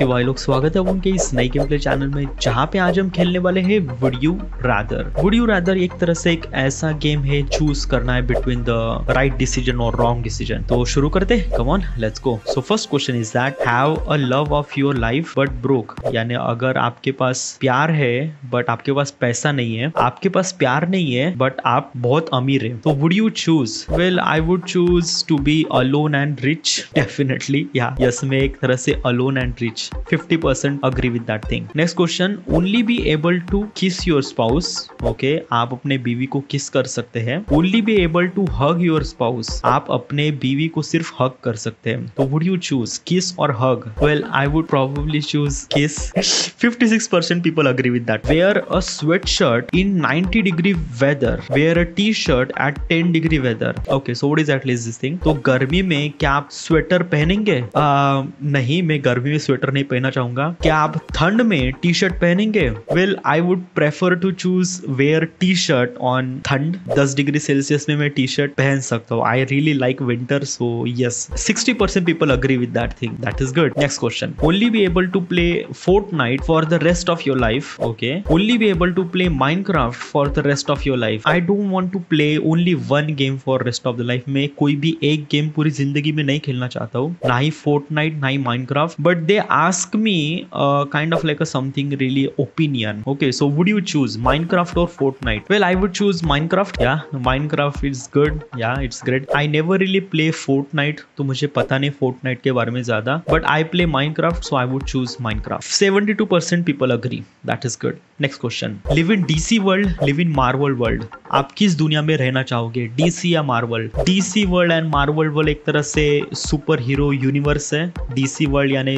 Okay भाई लोग स्वागत है उनके इस नई गेम प्ले चैनल में, जहाँ पे आज हम खेलने वाले हैं would you rather would you rather एक तरह से एक ऐसा गेम है चूज़ करना है बिटवीन द राइट डिसीज़न और रॉन्ग डिसीज़न तो शुरू करते हैं। Come on let's go so first question is that have a love of your life but broke यानी अगर आपके पास प्यार है बट आपके पास पैसा नहीं है, आपके पास प्यार नहीं है बट आप बहुत अमीर है। तो would you choose well I would choose to be alone and rich definitely या यस में एक तरह से alone and rich 50% agree with that thing. Next question, only be able to kiss your spouse. Okay, आप अपने बीवी को किस कर सकते हैं. Only be able to hug your spouse आप अपने बीवी को सिर्फ़ हग कर सकते हैं. तो वुड यू चूज़ किस और hug well I would probably choose kiss 56% percent people agree with wear a sweatshirt in 90 degree weather wear a T shirt at ten degree weather okay so what is at least this thing गर्मी में क्या आप sweater पहनेंगे? uh, नहीं मैं गर्मी में sweater नहीं पहनना चाहूँगा। क्या आप ठंड में टी शर्ट पहनेंगे? Well I would prefer to choose wear T shirt on ठंड। 10 डिग्री सेल्सियस में मैं टी शर्ट पहन सकता हूँ। I really like winter so yes 60 percent people agree with that thing that is good next question only be able to play Fortnite for the rest of your life okay only be able to play Minecraft for the rest of your life I don't want to play only one game for rest of the life में कोई भी एक game पूरी ज़िंदगी में नहीं खेलना चाहता हूँ। ना ही फोर्ट नाइट ना ही Minecraft but they ask me uh, kind of like a something really opinion okay so would you choose minecraft or fortnite well i would choose minecraft yeah minecraft is good yeah it's great i never really play fortnite तो मुझे पता नहीं fortnite के बारे में ज़्यादा but i play minecraft so i would choose minecraft 72% people agree that is good next question live in dc world live in marvel world आप किस दुनिया में रहना चाहोगे डीसी या Marvel DC world and Marvel world एक तरह से सुपर हीरो यूनिवर्स है डीसी वर्ल्ड यानी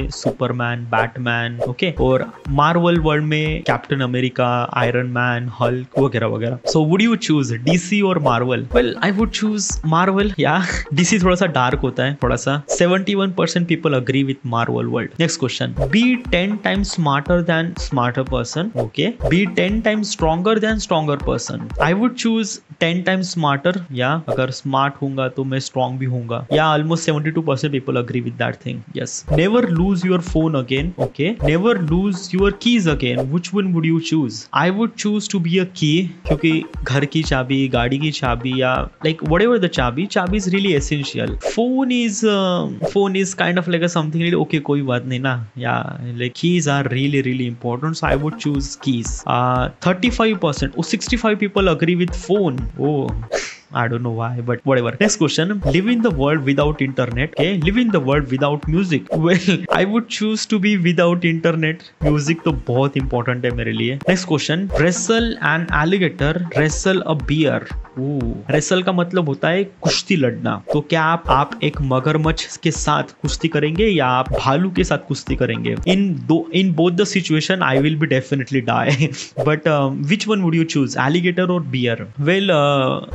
सुपरमैन बैटमैन ओके और मार्वल वर्ल्ड में Captain America Iron Man Hulk वगैरह वगैरह। So would you choose DC और Marvel well I would choose Marvel या डीसी थोड़ा सा डार्क होता है, थोड़ा सा। 71 percent people agree with Marvel world next question be ten times smarter than smarter person okay be ten times stronger than stronger person I would choose ten times smarter या अगर smart होगा तो मैं strong भी होगा या almost 72 percent people agree with that thing yes never lose your phone again okay never lose your keys again which one would you choose I would choose to be a key क्योंकि घर की चाबी गाड़ी की चाबी या like what ever the चाबी चाबी is really essential phone is phone is kind of like something okay कोई बात नहीं ना या like keys are really really important so I would choose keys thirty five percent sixty five people agree with phone. Oh. I don't know why, but whatever. Next question. Live in the world without internet. Okay. Live in the world without music. Well, I would choose to be without internet. Music तो बहुत important है मेरे लिए. Next question. Wrestle an alligator. Wrestle a bear. Wrestle का मतलब होता है कुश्ती लड़ना। तो क्या आप आप एक मगरमच्छ के साथ कुश्ती करेंगे या आप भालू के साथ कुश्ती करेंगे? इन दो in both the situation I will be definitely die but which one would you choose alligator और बियर वेल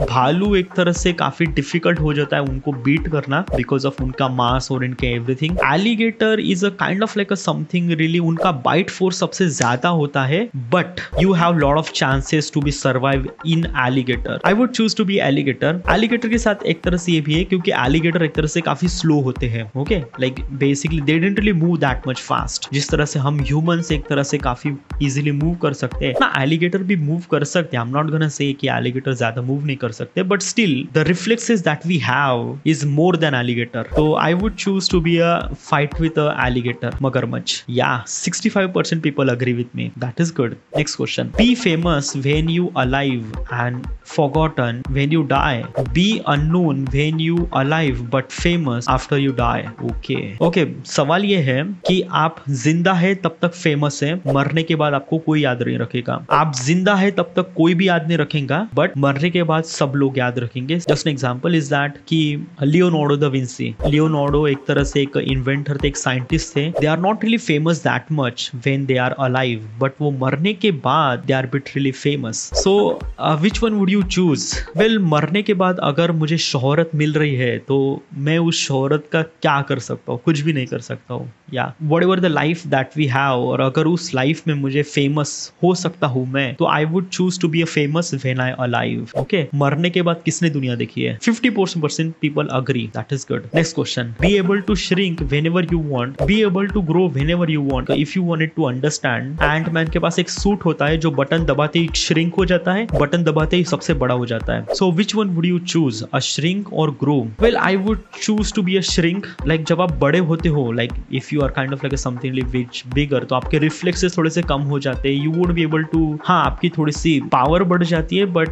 भालू एक तरह से काफ़ी डिफ़िकल्ट हो जाता है उनको बीट करना बिकॉज़ ऑफ़ उनका मास और इनके everything alligator is a kind of like a something really उनका बाइट फोर्स सबसे ज़्यादा होता है but you have lot of chances to be survive in alligator I would would choose to be alligator alligator के साथ एक तरह से ये भी है, क्योंकि एलिगेटर एक तरह से काफ़ी स्लो होते हैं okay like basically they don't really move that much fast जिस तरह से हम ह्यूमन एक तरह से काफ़ी इजिली मूव कर सकते हैं। एलिगेटर भी मूव कर सकते हैं। आई एम नॉट से कि एलिगेटर ज़्यादा मूव नहीं कर सकते but still the reflexes that we have is more than alligator तो I would choose to be a fight with a alligator मगरमच्छ। या 65% percent people agree with me that is good next question be famous when you alive and forgot forgotten when you die. Be unknown when you alive, but famous after you die. Okay. Okay, सवाल ये है कि आप ज़िंदा है तब तक famous है? मरने के बाद आपको कोई याद नहीं रखेगा। आप ज़िंदा है तब तक कोई भी याद नहीं रखेगा बट मरने के बाद सब लोग याद रखेंगे। जस्ट एग्ज़ाम्पल इज़ दैट कि लियोनोडो द विंसी लियोनोडो एक तरह से एक इन्वेंटर थे, एक साइंटिस्ट थे। They are not really famous that much when they are alive but वो मरने के बाद they are bit really famous so which one would you choose choose well मरने के बाद अगर मुझे शोहरत मिल रही है तो मैं उस शोहरत का क्या कर सकता हूँ? कुछ भी नहीं कर सकता हूँ। या whatever the life that we have और अगर उस लाइफ में मुझे फ़ेमस हो सकता हूँ मैं तो I would choose to be a famous when I alive okay मरने के बाद किसने दुनिया देखी है? Fifty percent people agree that is good next question be able to shrink whenever you want be able to grow whenever you want if you want to understand Ant Man के पास एक सूट होता है जो button दबाते ही shrink हो जाता है बटन दबाते ही सबसे बड़ा हो जाता है। So which one would you choose a shrink और grow well I would choose to be a shrink like जब आप बड़े होते हो like if you are kind of like something which bigger तो आपके रिफ्लेक्सेस थोड़े से कम हो जाते हैं। You would be able to हाँ आपकी थोड़ी सी पावर बढ़ जाती है but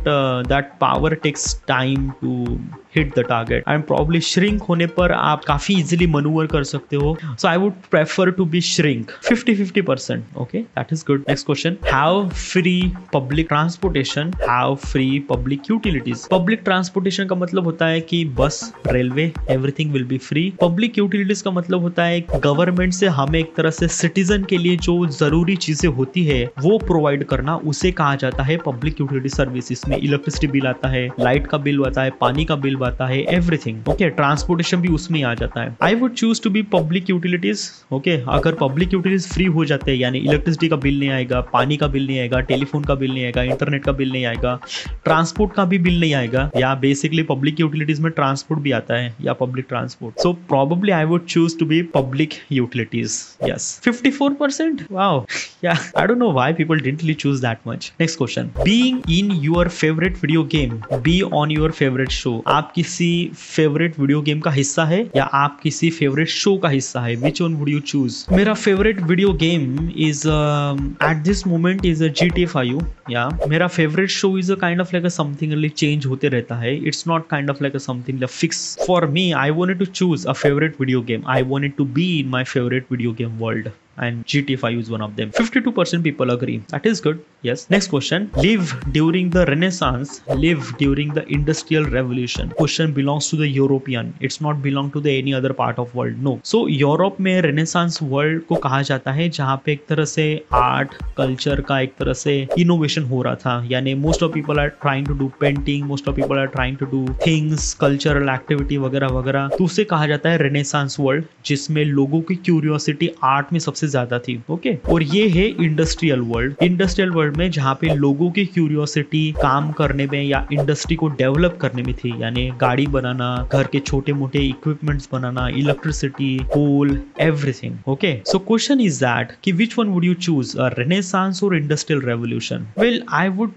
that power takes time to hit the target and probably shrink होने पर आप काफ़ी इजिली मनूवर कर सकते हो। So I would prefer to be shrink fifty fifty percent okay that is good next question have free public transportation have free public utilities public transportation का मतलब होता है कि bus railway everything will be free public utilities का मतलब होता है government से हमें एक तरह से सिटीजन के लिए जो ज़रूरी चीज़ें होती है, वो प्रोवाइड करना, उसे कहा जाता है पब्लिक यूटिलिटी सर्विस इसमें इलेक्ट्रिसिटी बिल आता है लाइट का बिल आता है, पानी का बिल आता है एवरीथिंग ओके ट्रांसपोर्टेशन भी उसमें आ जाता है। I would choose to be public utilities okay अगर पब्लिक यूटिलिटीज फ्री हो जाते हैं, यानी इलेक्ट्रिसिटी का बिल नहीं आएगा, पानी का बिल नहीं आएगा टेलीफोन का बिल नहीं आएगा इंटरनेट का बिल नहीं आएगा ट्रांसपोर्ट का भी बिल नहीं आएगा, या बेसिकली पब्लिक यूटिलिटीज में ट्रांसपोर्ट भी आता है, या public transport so probably I would choose to be public utilities yes 54% wow, yeah. I don't know why people didn't really choose that much. Next question. Being in your favorite video game, be on your favorite show आप किसी favourite video game का हिस्सा है या आप किसी favourite show का हिस्सा है which one would you choose मेरा favourite video game is at this moment is G T five या मेरा favourite show is a kind of like something change होते रहता है। It's not kind of like something fix for me I want to choose a favourite video game I want to be in my favourite video game world and GT5 is one of them. 52% people agree. That is good. Yes. Next question. Live during the Renaissance. Live during the Industrial Revolution. Question belongs to the European. It's not belong to the any other part of world. No. So Europe में renaissance world को कहा जाता है जहाँ पे एक तरह से आर्ट कल्चर का एक तरह से इनोवेशन हो रहा था यानी most of people are trying to do painting most of people are trying to do things cultural activity वगैरह वगैरह तो उसे कहा जाता है रेनेसांस वर्ल्ड जिसमें लोगों की क्यूरियोसिटी आर्ट में सबसे ज़्यादा थी ओके और ये है इंडस्ट्रियल वर्ल्ड इंडस्ट्रियल वर्ल्ड में जहाँ पे लोगों की क्यूरियोसिटी काम करने में या इंडस्ट्री को डेवलप करने में थी, यानी गाड़ी बनाना, घर के छोटे मोटे equipments banana electricity coal everything okay so question is that कि which one would you choose renaissance और industrial revolution well I would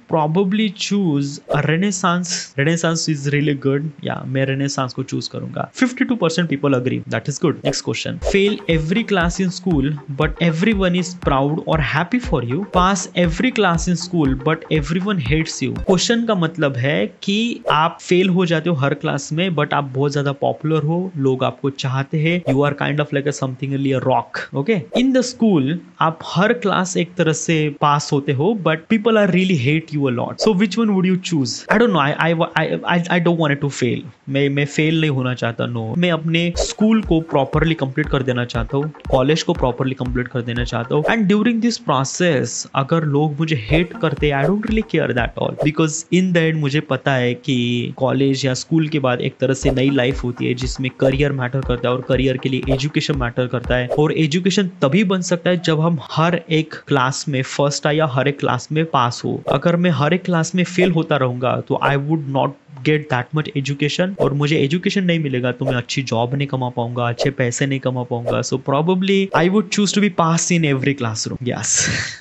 choose a renaissance. Renaissance is really good. Yeah, मैं renaissance को choose करूँगा. 52% people agree. That is good. Next question. Fail every class in school but everyone is proud or happy for you. Pass every class in school, but everyone hates you. Question का मतलब है कि आप fail हो जाते हो हर class में but आप बहुत ज़्यादा पॉपुलर हो, लोग आपको चाहते हैं। You are kind of like something rock okay in the school आप हर क्लास एक तरह से पास होते हो but people are really hate you a lot so which one would you choose I don't know I I I don't want to fail मैं मैं fail नहीं होना चाहता नो मैं अपने स्कूल को प्रॉपरली कंप्लीट कर देना चाहता हूँ कॉलेज को प्रॉपरली कंप्लीट कर देना चाहता हूँ. एंड ड्यूरिंग दिस प्रोसेस अगर लोग मुझे हेट करते I don't really care that all because in the end मुझे पता है कि कॉलेज या स्कूल के बाद एक तरह से नई लाइफ होती है, जिसमें करियर मैटर करता है और करियर के लिए एजुकेशन मैटर करता है. और एजुकेशन तभी बन सकता है जब हम हर एक क्लास में फ़र्स्ट आए या हर एक क्लास में पास हो. अगर मैं हर एक क्लास में फेल होता रहूँगा तो I would not get that much education और मुझे एजुकेशन नहीं मिलेगा तो मैं अच्छी जॉब नहीं कमा पाऊँगा, अच्छे पैसे नहीं कमा पाऊँगा। So probably I would choose to be pass in every classroom yes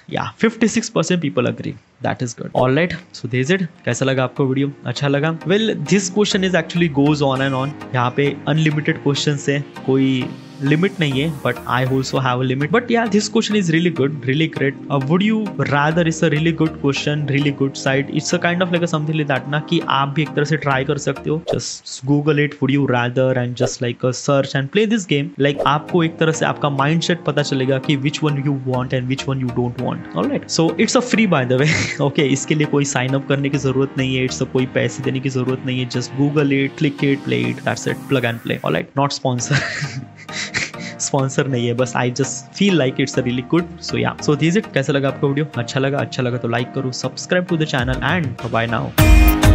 yeah 56 percent people agree that is good all right so this it कैसा लगा आपको वीडियो अच्छा लगा? Well this question is actually goes on and on यहाँ पे unlimited question है. कोई limit नहीं है but I also have limit but yeah this question is really good really great would you rather is a really good question really good side it's a kind of like something like that ना कि आप भी एक तरह से try कर सकते हो. Just Google it would you rather and just like a search and play this game like आपको एक तरह से आपका माइंड पता चलेगा कि which one you want and which one you don't want all right so it's a free by the way okay इसके लिए कोई साइन अप करने की ज़रूरत नहीं है. इट्स कोई पैसे देने की ज़रूरत नहीं है. Just Google it click it play it that's it plug and play all right not sponsor sponsor नहीं है, बस I just feel like it's really good so yeah so this it कैसा लगा आपको वीडियो अच्छा लगा? अच्छा लगा तो लाइक करो subscribe to the channel and bye now